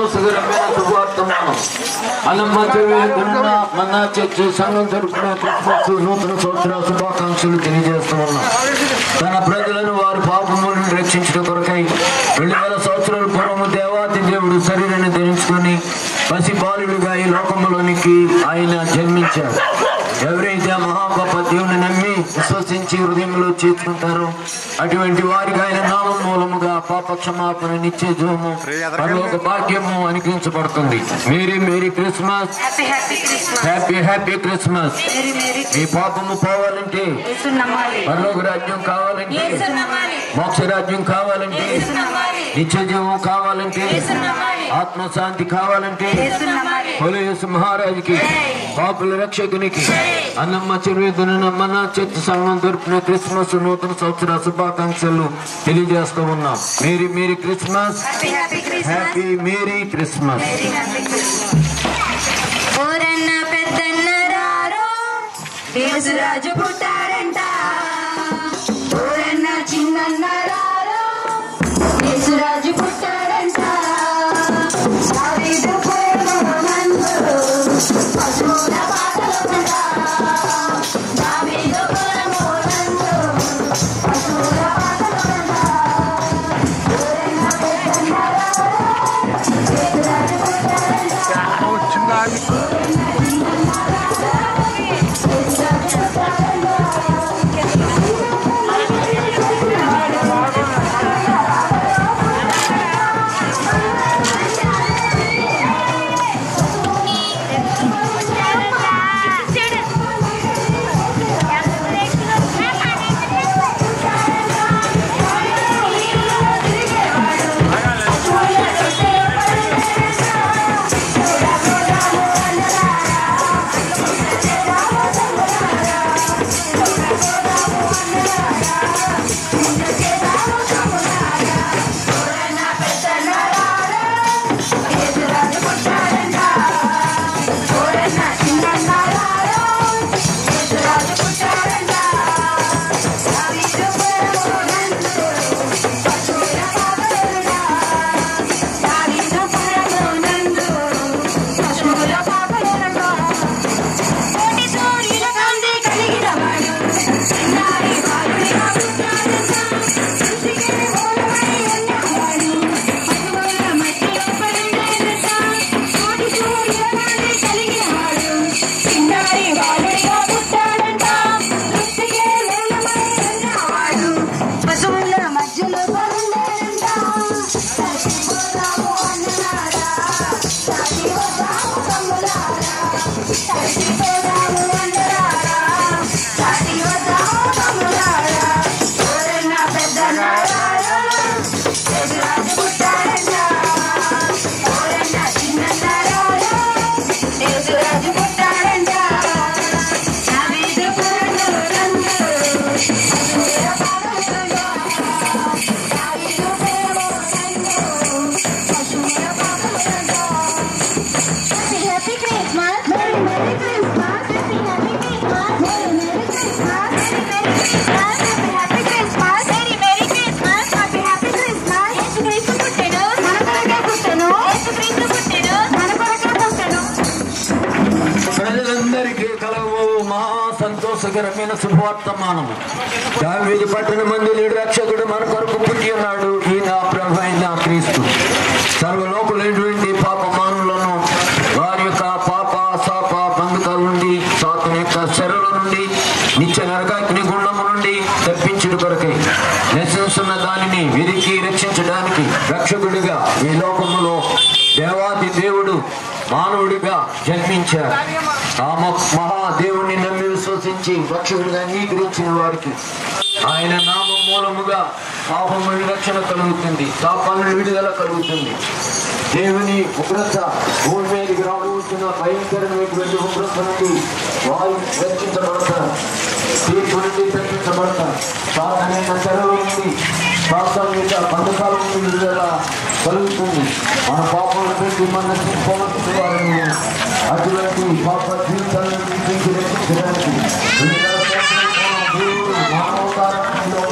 ప్రజలందరికీ కలుగుబోవు మహా సంతోషకరమైన మన చర్చి సంఘం జరుపుకున్న క్రిస్మస్ నూతన సంవత్సర శుభాకాంక్షలు తెలియజేస్తూ ఉన్నాం తన ప్రజలను వారి పాపములను రక్షించడం కొరకై రెండు వేల సంవత్సరాల పూర్వము దేవాతి దేవుడు శరీరాన్ని ధరించుకొని పసి బాలుడుగా ఈ లోకంలోనికి ఆయన జన్మించారు ఎవరైతే మహా గొప్ప దేవుని నమ్మి విశ్వసించి హృదయంలో చేర్చుకుంటారో అటువంటి వారికి ఆయన నామం మూలముగా పాప క్షమాపణ నిత్య జీవము పరలోక భాగ్యము అనుగ్రహించబడుతుంది. Merry merry Christmas. Happy happy Christmas మీ పాపము పోవాలంటే పరలోక రాజ్యం కావాలంటే మోక్ష రాజ్యం కావాలంటే యేసు నమ్మాలి నిత్య జీవం కావాలంటే ఆత్మశాంతి కావాలంటే పోలీసు మహారాజుకి పాపుల రక్షకునికి అన్నమ్మ చెరువుదున మన చర్చ సంఘం తరపున క్రిస్మస్ నూతన సంవత్సర శుభాకాంక్షలు తెలియజేస్తూ ఉన్నాం. Merry merry Christmas. Happy merry Christmas merry happy I'm sorry. సంతోషకరమైన శుభవర్తమానము. దావీదు పట్టణ మంది లేడు రక్షకుడు మన కొరకు పుట్టి ఉన్నాడు. ఈ నా ప్రభు అయిన క్రీస్తు. మానవుడిగా జన్మించారు. ఆ మహాదేవుని నమ్మి విశ్వసించి రక్షకుడిగా అంగీకరించిన వారికి ఆయన నామం మూలముగా పాపము రక్షణ కలుగుతుంది. పాపాల విడుదల కలుగుతుంది. దేవుని ఉగ్రత భూమి మీదకి రాబోతున్న భయంకరమైనటువంటి ఉగ్రత నుండి వారు రక్షించబడతారు. తీర్పు నుండి తప్పించబడతారు. సాధనైన తెరవ నుండి శాస్త్రం యొక్క బంధకాలం విడుదల కలుగుతుంది మన పాపం నుంచి మన సింపవచ్చు వారిని అటువంటి పాప జీవితాలను రక్షించడానికి మానవతారంలో